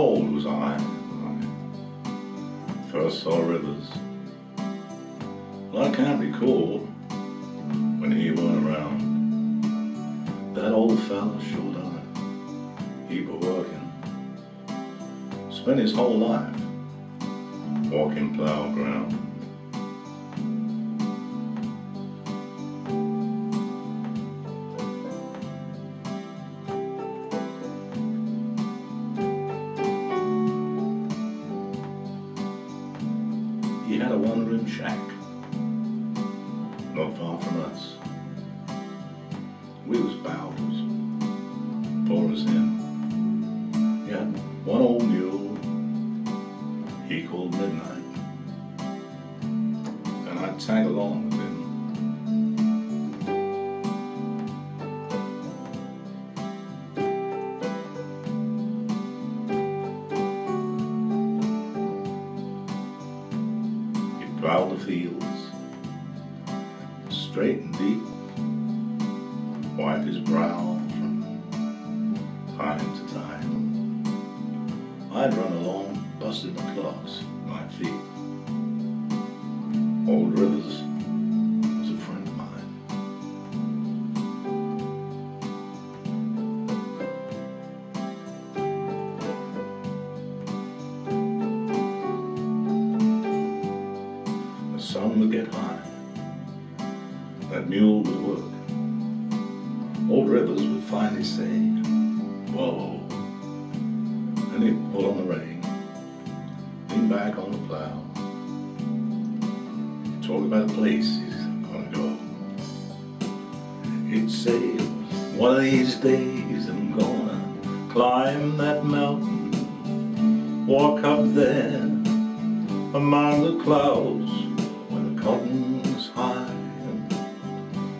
old was I when I first saw Rivers? Well, I can't recall when he weren't around. That old fella sure done it. He was working. Spent his whole life walking plough ground. A one-room shack, not far from us. We was bowels, poor as him. He had one old mule he called Midnight, and I'd tag along plow the fields, straight and deep, wipe his brow from time to time. I'd run along, busting my with my feet. Old Rivers The would get high. That mule would work. Old Rivers would finally say, Whoa. And he'd pull on the rein, lean back on the plow, talk about a place he's gonna go. He'd say, One of these days I'm gonna climb that mountain, walk up there among the clouds the cotton's high and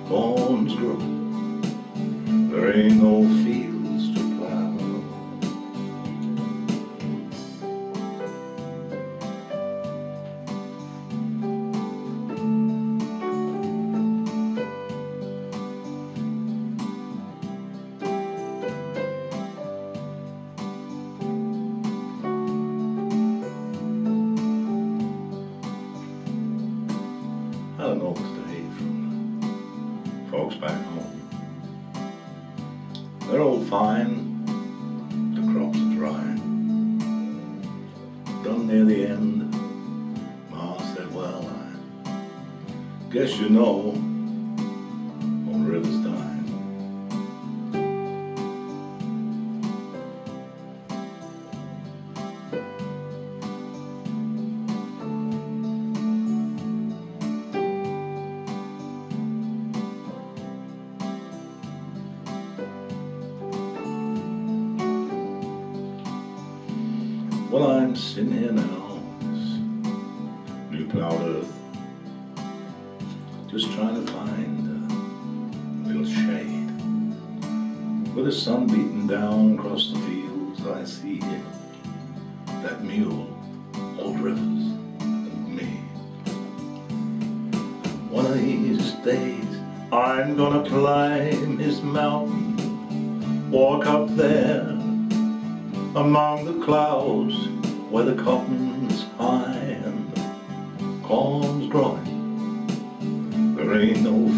corn's grow. There ain't no fields I don't know today from folks back home. They're all fine, the crops are dry. Done near the end, Ma said, well, I guess you know, old River's dying. Well, I'm sitting here now, on this new plowed earth, just trying to find a little shade. With the sun beating down across the fields, I see him, that mule, old Rivers, and me. One of these days, I'm gonna climb his mountain, walk up there among the clouds where the cotton's high and the corn's growing. There ain't no